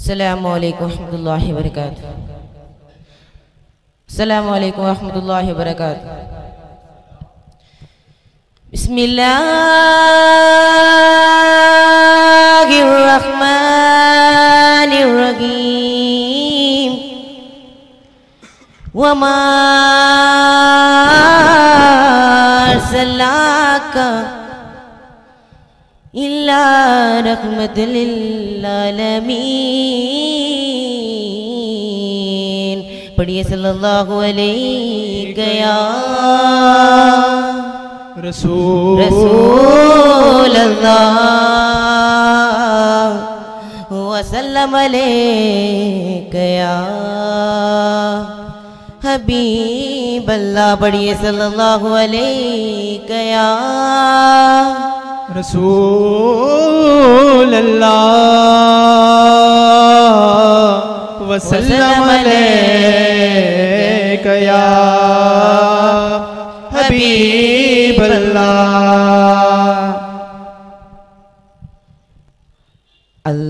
السلام عليكم ورحمة الله وبركاته. السلام عليكم ورحمة الله وبركاته. بسم الله الرحمن الرحيم. وما أرسلناك إلا رحمة للعالمين. پڑھیے صلی اللہ علیہ یا رسول رسول اللہ وسلم علیہ یا حبیب اللہ، پڑھیے صلی اللہ علیہ یا رسول اللہ وسلم علیک یا حبیب اللہ۔ اللہ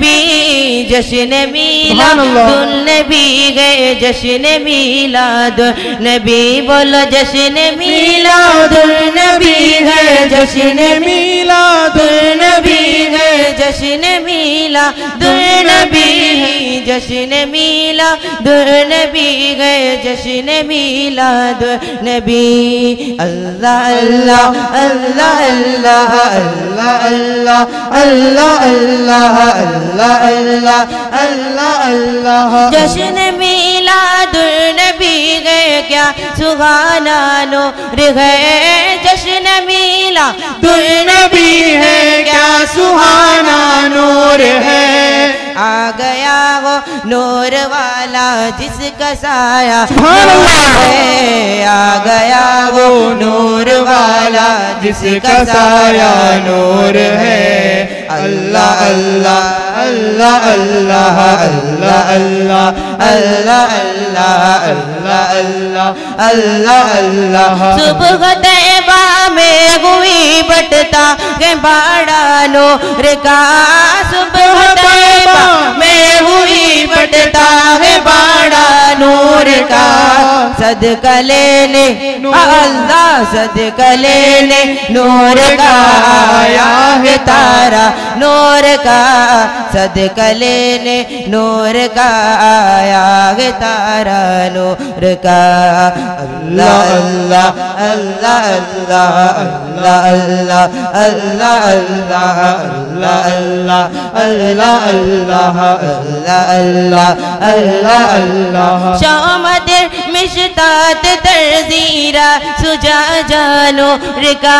النبی جشن میلاد النبی ہے جشن میلاد النبی بولو جشن میلاد النبی ہے جشن میلاد النبی ہے جشن میلاد النبی جشن میلاد النبی ہے جشن میلاد النبی اللہ اللہ اللہ اللہ اللہ اللہ اللہ اللہ اللہ اللہ اللہ اللہ اللہ. جشن میلاد النبی گئے کیا؟ سبحانہ نور ہے۔ جشن میلاد النبی ہے کیا؟ سبحانہ نور ہے۔ آ گیا نور والا جس کا سایہ ہے آ گیا وہ نور والا جس کا سایہ نور ہے اللہ اللہ اللہ اللہ اللہ اللہ اللہ اللہ اللہ اللہ اللہ صبح طیبہ میں ہوئی بٹتا کہ باڑا نور کا صبح করে কা صدقہ لینے اللہ صدقہ لینے نور کا آیا ہے تارا نور کا صدقہ لینے نور کا آیا ہے تارا نور کا اللہ اللہ اللہ اللہ اللہ اللہ اللہ اللہ اللہ اللہ اللہ اللہ اللہ اللہ اللہ شام در مشتات در زیرا سجا جانو رکا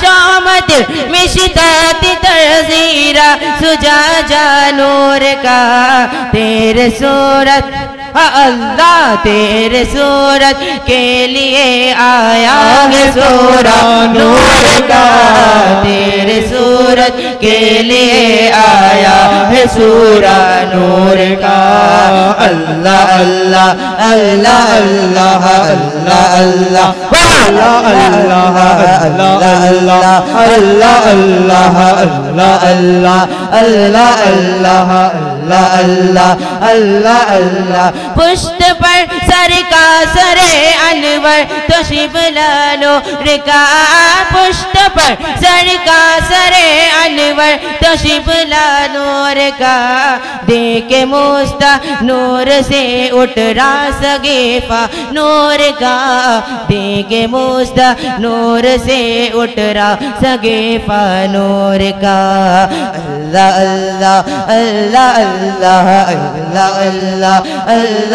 شام در مشتات درزیرا سجا جانو رکا تیرے صورت اللہ تیرے صورت کے لیے آیا ہے سورا نور کا تیرے صورت کے لیے آیا ہے سورا نور کا اللہ اللہ اللہ اللہ اللہ اللہ اللہ اللہ اللہ اللہ اللہ اللہ اللہ اللہ اللہ اللہ اللہ اللہ اللہ پشت پر سر کا سر انور تو شبلانو رکا پشت پر سر کا سر انور تو شبلانو رکا دیکھ موستا نور سے اٹھ را سگیفا نور کا دیکھ موستا نور سے اٹھ را سگیفا نور کا اللہ اللہ اللہ اللہ اللہ اللہ اللہ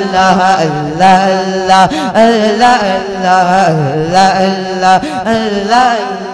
اللہ اللہ اللہ اللہ اللہ اللہ اللہ اللہ